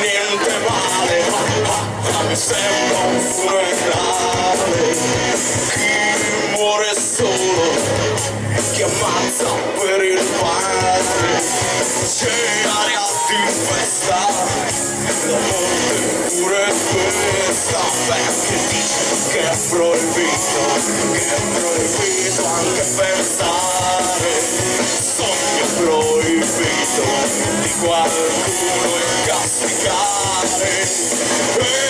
niente vale mi sembra un funerale. Chi muore solo chi ammazza per il padre. C'è aria di festa la morte pure questa. Perché dice che è proibito che è proibito anche pensare proibito di qualcuno incasticare. E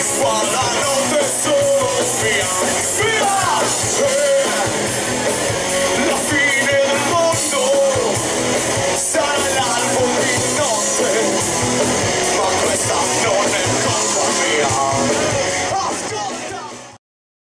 this.